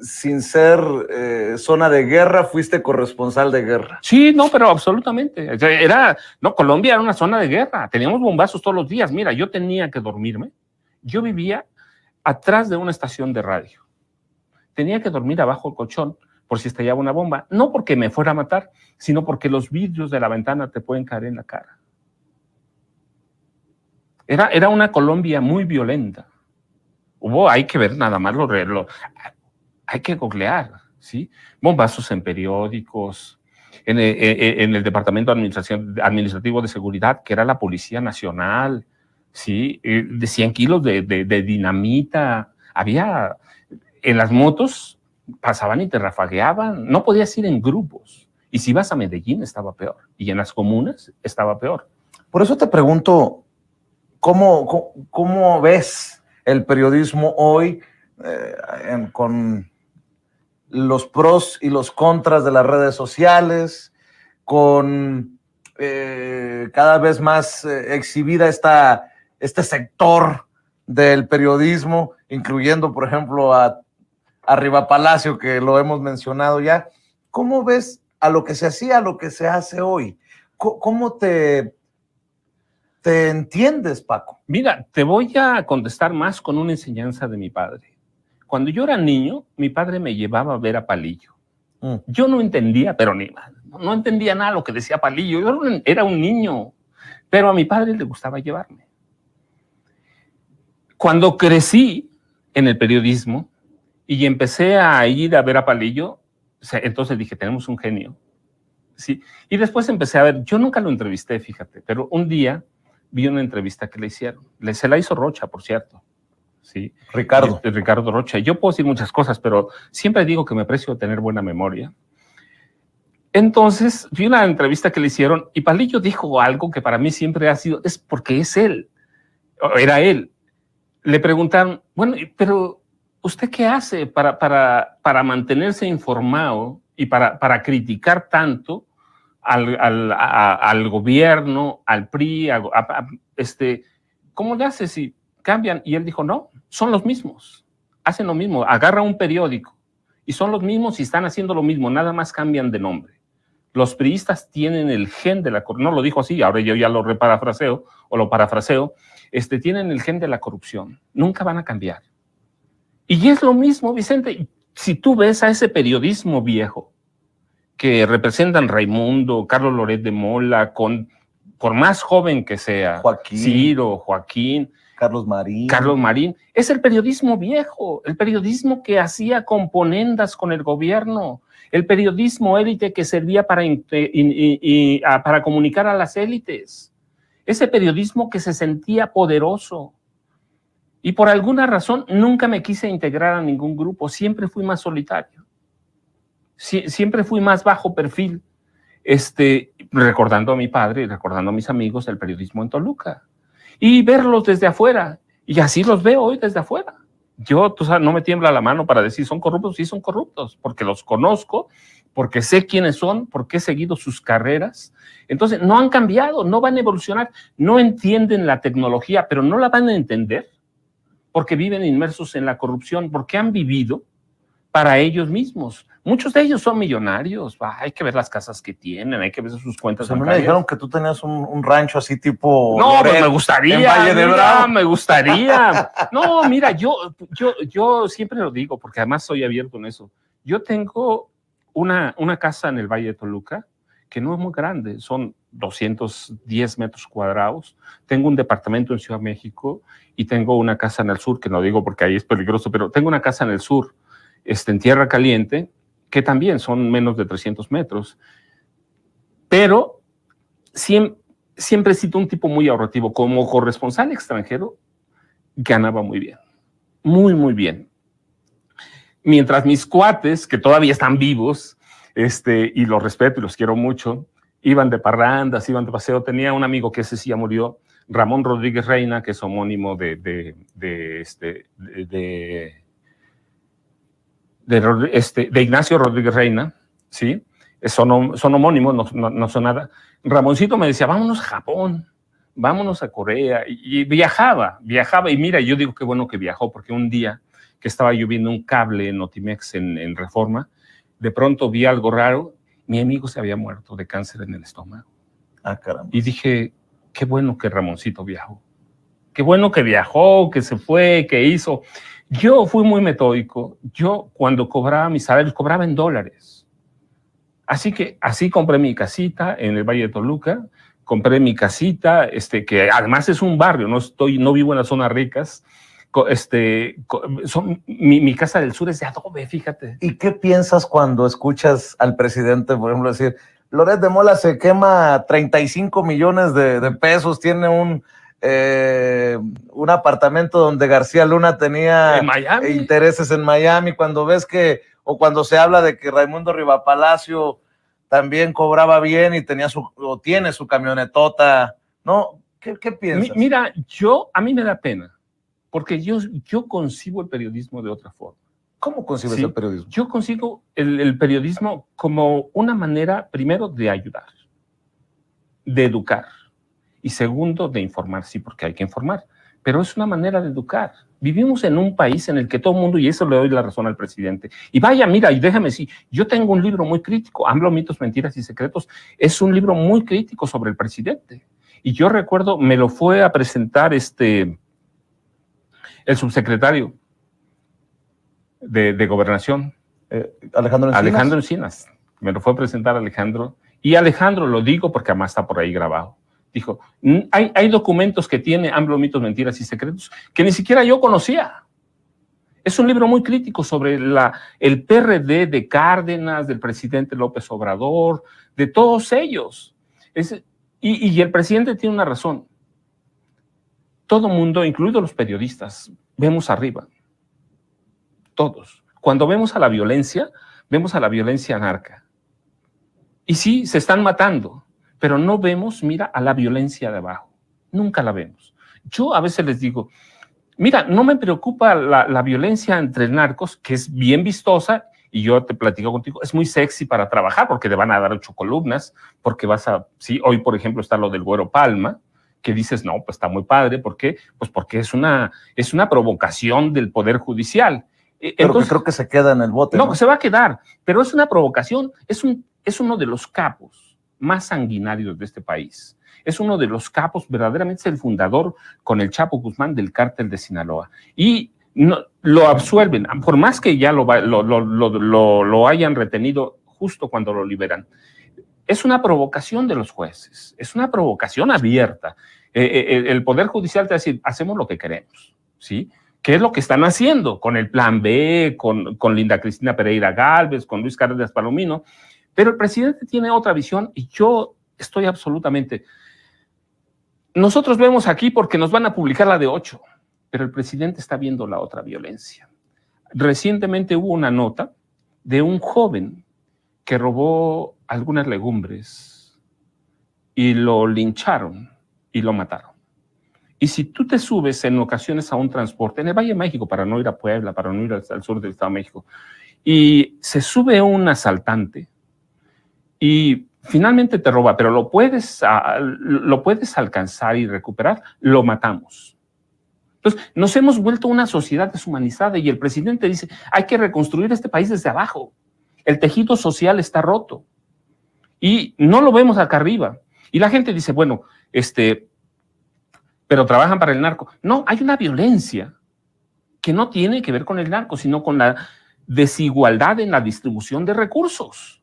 sin ser eh, zona de guerra, fuiste corresponsal de guerra. Sí, no, pero absolutamente. Era, no, Colombia era una zona de guerra. Teníamos bombazos todos los días. Mira, yo tenía que dormirme. Yo vivía atrás de una estación de radio. Tenía que dormir abajo del colchón por si estallaba una bomba. No porque me fuera a matar, sino porque los vidrios de la ventana te pueden caer en la cara. Era, era una Colombia muy violenta. Hubo, hay que ver nada más lo, lo hay que googlear, ¿sí? Bombazos en periódicos, en el, eh, eh, en el Departamento Administrativo de Seguridad, que era la Policía Nacional, ¿sí? Eh, de 100 kilos de, de, dinamita. Había, en las motos pasaban y te rafagueaban. No podías ir en grupos. Y si vas a Medellín estaba peor. Y en las comunas estaba peor. Por eso te pregunto, ¿cómo, cómo, cómo ves el periodismo hoy con los pros y los contras de las redes sociales, con eh, cada vez más eh, exhibida esta, este sector del periodismo, incluyendo, por ejemplo, a Arriba Palacio, que lo hemos mencionado ya. ¿Cómo ves a lo que se hacía, a lo que se hace hoy? ¿Cómo te, te entiendes, Paco? Mira, te voy a contestar más con una enseñanza de mi padre. Cuando yo era niño, mi padre me llevaba a ver a Palillo. Mm. Yo no entendía, pero ni no entendía nada lo que decía Palillo. Yo era un niño, pero a mi padre le gustaba llevarme. Cuando crecí en el periodismo y empecé a ir a ver a Palillo, entonces dije, tenemos un genio. Sí. Y después empecé a ver, yo nunca lo entrevisté, fíjate, pero un día vi una entrevista que le hicieron. Se la hizo Rocha, por cierto. ¿sí? Ricardo. Este, Ricardo Rocha. Yo puedo decir muchas cosas, pero siempre digo que me aprecio tener buena memoria. Entonces, vi una entrevista que le hicieron y Palillo dijo algo que para mí siempre ha sido, es porque es él, era él. Le preguntaron, bueno, pero ¿usted qué hace para, para, para mantenerse informado y para, para criticar tanto al, al, al gobierno, al PRI? este, ¿Cómo le hace si cambian. Y él dijo, no, son los mismos, hacen lo mismo, agarra un periódico y son los mismos y están haciendo lo mismo, nada más cambian de nombre. Los priistas tienen el gen de la corrupción, no lo dijo así, ahora yo ya lo reparafraseo o lo parafraseo, este, tienen el gen de la corrupción, nunca van a cambiar. Y es lo mismo, Vicente, si tú ves a ese periodismo viejo que representan Raimundo, Carlos Loret de Mola, con, por más joven que sea, Joaquín. Ciro, Joaquín, Carlos Marín. Carlos Marín. Es el periodismo viejo, el periodismo que hacía componendas con el gobierno, el periodismo élite que servía para, para comunicar a las élites, ese periodismo que se sentía poderoso. Y por alguna razón nunca me quise integrar a ningún grupo, siempre fui más solitario, siempre fui más bajo perfil, este, recordando a mi padre y recordando a mis amigos el periodismo en Toluca y verlos desde afuera. Y así los veo hoy desde afuera. Yo, tú sabes, no me tiembla la mano para decir son corruptos, sí son corruptos, porque los conozco, porque sé quiénes son, porque he seguido sus carreras. Entonces, no han cambiado, no van a evolucionar, no entienden la tecnología, pero no la van a entender porque viven inmersos en la corrupción, porque han vivido para ellos mismos. Muchos de ellos son millonarios, hay que ver las casas que tienen, hay que ver sus cuentas. O me dijeron que tú tenías un, rancho así tipo. No, pues me gustaría. En Valle de Bravo. Me gustaría. No, mira, yo, yo, yo siempre lo digo, porque además soy abierto en eso. Yo tengo una, una casa en el Valle de Toluca que no es muy grande, son 210 metros cuadrados. Tengo un departamento en Ciudad México y tengo una casa en el sur, que no digo porque ahí es peligroso, pero tengo una casa en el sur, este, en Tierra Caliente, que también son menos de 300 metros. Pero siempre, siempre he sido un tipo muy ahorrativo. Como corresponsal extranjero, ganaba muy bien. Muy, muy bien. Mientras mis cuates, que todavía están vivos, este, y los respeto y los quiero mucho, iban de parrandas, iban de paseo. Tenía un amigo que ese sí ya murió, Ramón Rodríguez Reina, que es homónimo de, de, de, este, de de, este, de Ignacio Rodríguez Reina, ¿sí? Son, son homónimos, no, no, son nada. Ramoncito me decía, vámonos a Japón, vámonos a Corea, y, viajaba, viajaba, y mira, yo digo qué bueno que viajó, porque un día que estaba lloviendo un cable en Notimex en, en Reforma. De pronto vi algo raro. Mi amigo se había muerto de cáncer en el estómago. Ah, caramba. Y dije, qué bueno que Ramoncito viajó. Qué bueno que viajó, que se fue, que hizo. Yo fui muy metódico. Yo cuando cobraba mis salarios, cobraba en dólares. Así que así compré mi casita en el Valle de Toluca, compré mi casita, este, que además es un barrio, no, estoy, no vivo en las zonas ricas. Este, son, mi, mi, casa del sur es de adobe, fíjate. ¿Y qué piensas cuando escuchas al presidente, por ejemplo, decir, Loret de Mola se quema 35 millones de, pesos, tiene un, eh, un apartamento donde García Luna tenía ¿En Miami? intereses en Miami, cuando ves que, o cuando se habla de que Raimundo Rivapalacio también cobraba bien y tenía su, o tiene su camionetota, ¿no? ¿Qué, qué piensas? Mira, yo, a mí me da pena, porque yo, yo concibo el periodismo de otra forma. ¿Cómo concibes Sí. el periodismo? Yo consigo el, el periodismo como una manera, primero, de ayudar, de educar, y segundo, de informar, sí, porque hay que informar, pero es una manera de educar. Vivimos en un país en el que todo el mundo, y eso le doy la razón al presidente, y vaya, mira, y déjame decir, yo tengo un libro muy crítico, AMLO, mitos, mentiras y secretos, es un libro muy crítico sobre el presidente. Y yo recuerdo, me lo fue a presentar este, el subsecretario de, de gobernación, Eh, Alejandro Encinas. Alejandro Encinas. Me lo fue a presentar Alejandro. Y Alejandro, lo digo porque además está por ahí grabado. Dijo, "Mm, hay, hay documentos que tiene AMLO, mitos, mentiras y secretos que ni siquiera yo conocía. Es un libro muy crítico sobre la, el PRD de Cárdenas, del presidente López Obrador, de todos ellos. Es- y, y el presidente tiene una razón. Todo mundo, incluidos los periodistas, vemos arriba. Todos. Cuando vemos a la violencia, vemos a la violencia anarca. Y sí, se están matando, pero no vemos, mira, a la violencia de abajo. Nunca la vemos. Yo a veces les digo, mira, no me preocupa la, la violencia entre narcos, que es bien vistosa, y yo te platico contigo, es muy sexy para trabajar porque te van a dar ocho columnas, porque vas a, sí, hoy por ejemplo está lo del Güero Palma, que dices, no, pues está muy padre, ¿por qué? Pues porque es una, es una provocación del Poder Judicial. Pero Entonces, que creo que se queda en el bote. no, ¿no? que se va a quedar, pero es una provocación, es, un, es uno de los capos más sanguinarios de este país. Es uno de los capos, verdaderamente es el fundador con el Chapo Guzmán del cártel de Sinaloa. Y no, lo absuelven, por más que ya lo, lo, lo, lo, hayan retenido justo cuando lo liberan. Es una provocación de los jueces, es una provocación abierta. Eh, eh, el- el Poder Judicial te va a decir, hacemos lo que queremos, ¿sí? ¿Qué es lo que están haciendo con el Plan B, con, con Linda Cristina Pereira Galvez, con Luis Cárdenas Palomino? Pero el presidente tiene otra visión y yo estoy absolutamente... Nosotros vemos aquí porque nos van a publicar la de 8, pero el presidente está viendo la otra violencia. Recientemente hubo una nota de un joven que robó algunas legumbres y lo lincharon y lo mataron. Y si tú te subes en ocasiones a un transporte, en el Valle de México, para no ir a Puebla, para no ir al, sur del Estado de México, y se sube un asaltante y finalmente te roba, pero lo puedes, lo puedes alcanzar y recuperar, lo matamos. Entonces, nos hemos vuelto una sociedad deshumanizada y el presidente dice, hay que reconstruir este país desde abajo. El tejido social está roto y no lo vemos acá arriba. Y la gente dice, bueno, este, pero trabajan para el narco. No, hay una violencia que no tiene que ver con el narco, sino con la desigualdad en la distribución de recursos.